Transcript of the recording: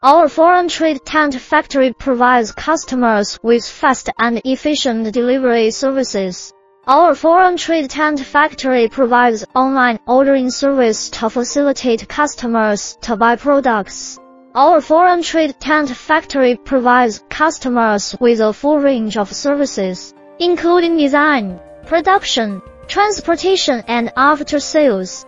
Our foreign trade tent factory provides customers with fast and efficient delivery services. Our foreign trade tent factory provides online ordering service to facilitate customers to buy products. Our foreign trade tent factory provides customers with a full range of services, including design, production, transportation and after sales.